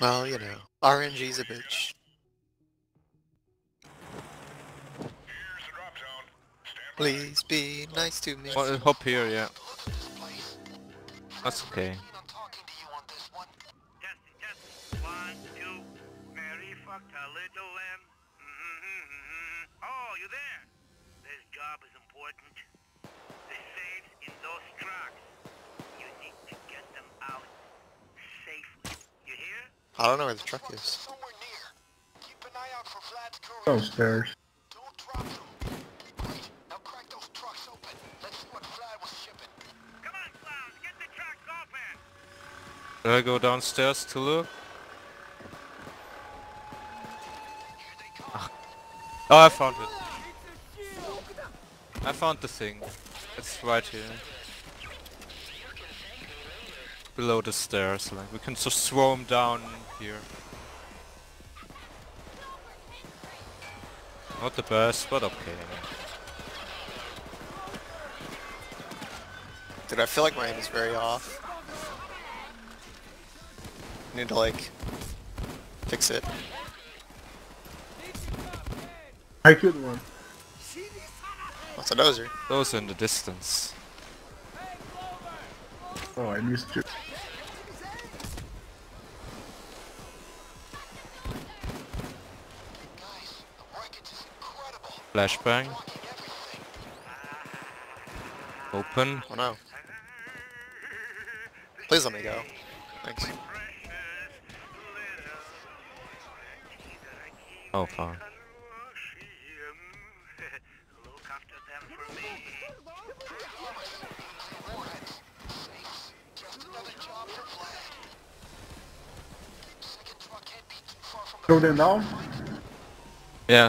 Well, you know, RNG's a bitch. Please be nice to me. Oh, hop here, yeah. That's okay. Testing, testing. One, two. Mary fucked a little lamb. Mm-hmm. Oh, you there? This job is important. The safes in those trucks. You need to get them out safely. You hear? I don't know where the truck is. Somewhere near. Keep an eye out for Vlad's courier. Downstairs. Don't drop them. Great. Now crack those trucks open. Let's see what Vlad was shipping. Come on, clowns. Get the trucks open. Should I go downstairs to look? Ah. Oh, I found it. I found the thing. It's right here. Below the stairs, like we can just throw 'em down here. Not the best, but okay. Dude, I feel like my aim is very off. Need to like fix it. I couldn't run. What's a dozer? Those in the distance. Oh, I missed you. Guys, the wreckage is incredible. Flashbang. Open. Oh no. Please let me go. Thanks. Oh, fine. Look after them for me. Safes. Just another job for Vlad. Second truck can't be too far from Throw them down. Yeah.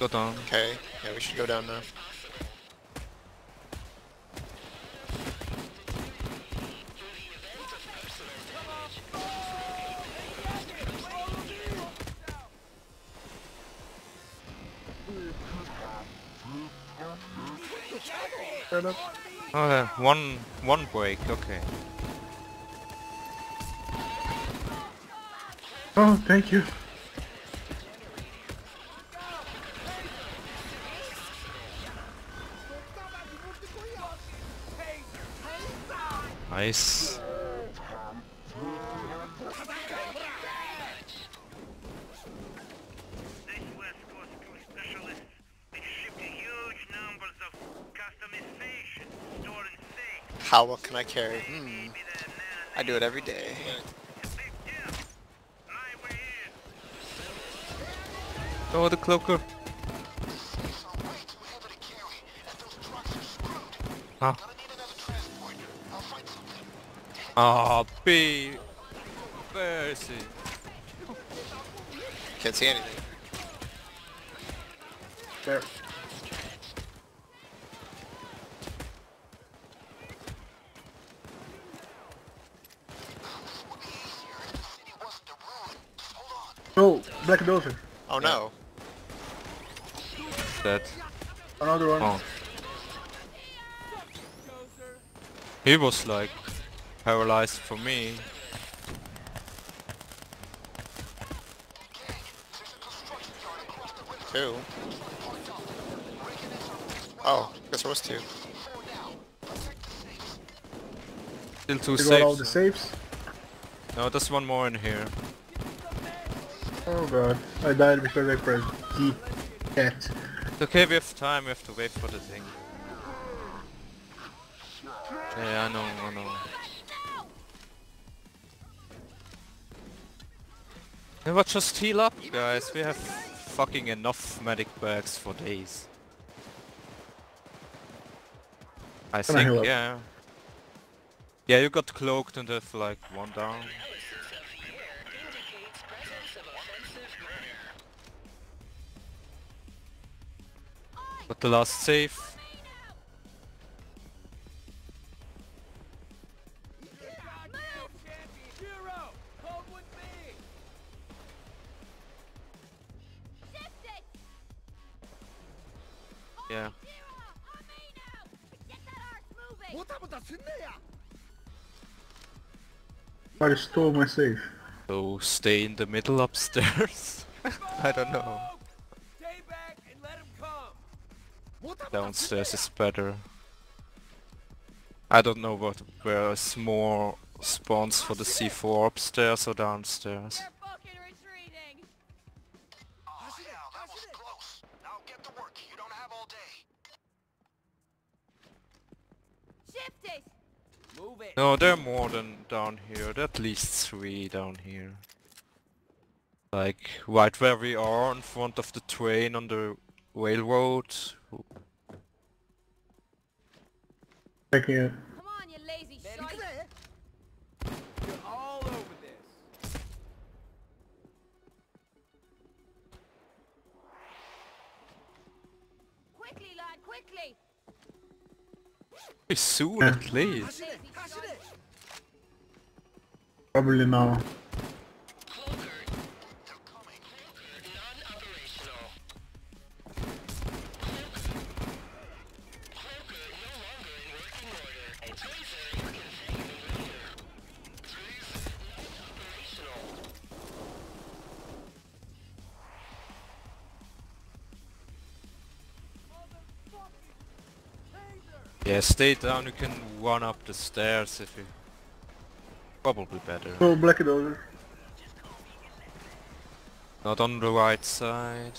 Go down. Okay. Yeah, we should go down now. Up. Oh, yeah. One, one break. Okay. Oh, thank you. Nice. How what can I carry? Hmm. Maybe the nano- I do it every day. Big Jim, my way in. Oh, the cloaker. Safes are way too heavy to carry, and those trucks are screwed. Huh. Gonna need another transport. I'll find something. Ah, B. Where is he? Can't see anything. There. This would be easier if the city wasn't a ruin. Just hold on. Oh, black dozer. Oh no. Dead. Another one. Oh. He was like paralyzed for me. Two. Oh, guess there was two. Still two They got all the safe. safes. No, there's one more in here. Oh god. I died because I pressed G. Cat. It's okay, we have time, we have to wait for the thing. Yeah, I know, I know. Yeah, but just heal up, guys. We have fucking enough medic bags for days. I Can I think, up? yeah. Yeah, you got cloaked and have like one down. Got the last save. Yeah. I stole my safe. So stay in the middle upstairs. I don't know. Downstairs is better. I don't know what where's more spawns for the C4 upstairs or downstairs. They're fucking retreating. Oh, hell, that was close. Now get to work. You don't have all day. Shift it. Move it. No, there are more than down here. There are at least three down here. Like right where we are in front of the train on the railroad. Checking it. Come on, you lazy Medic. shite. You're all over this. Quickly, lad, quickly. Very soon at least. Probably now. Yeah, stay down. You can run up the stairs if you. Probably better. Oh, Black Dozer. Not on the right side.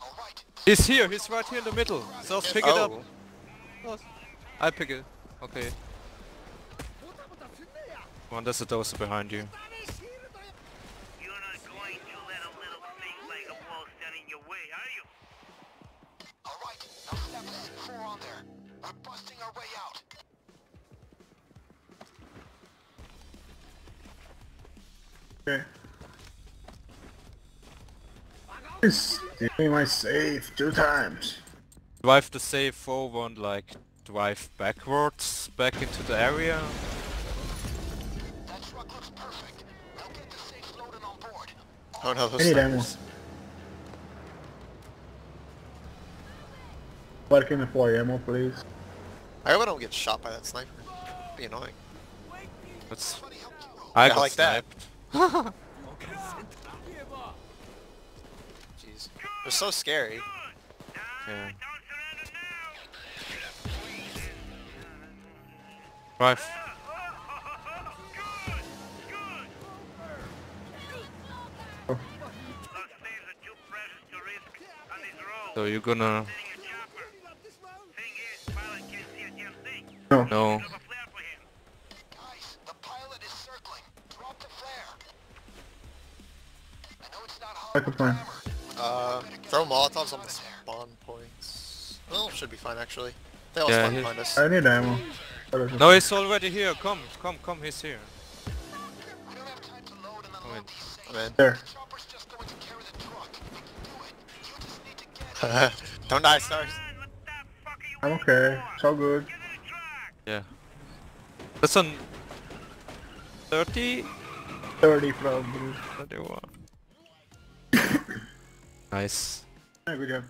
All right. He's here. He's right here in the middle. So pick it up. Oh. I pick it. Okay. Come on, there's a dozer behind you. Busting our way out. Okay. It's stealing my safe two times. Drive the safe forward and like drive backwards back into the area. That truck looks perfect. Now get the safe loaded on board. Oh no, those I need ammo. snipers. What can deploy ammo, please? I hope I don't get shot by that sniper. It'd be annoying. That's Somebody. I Yeah, got like that. sniped. Give up. Jeez. They're so scary. Good. Nah, Yeah. don't surrender now. Drive. No. No. Drop a flare for him. Guys, the pilot is circling. Drop the flare. I know it's not hard. Like plan. Uh, throw Molotovs on the spawn points. Well, should be fine actually. They all Yeah, spawn behind us. I need ammo. What is it? No, he's already here. Come, come, come. He's here. We don't have time to load and Come in. unload these safes. I'm in. There. The chopper's just going to carry the truck. We can do it. You just need to get it. don't die, stars. Man, what the fuck are you I'm okay. for? It's all good. Get in the truck. Yeah. That's on 30? 30 probably. 31. nice. Yeah, we job.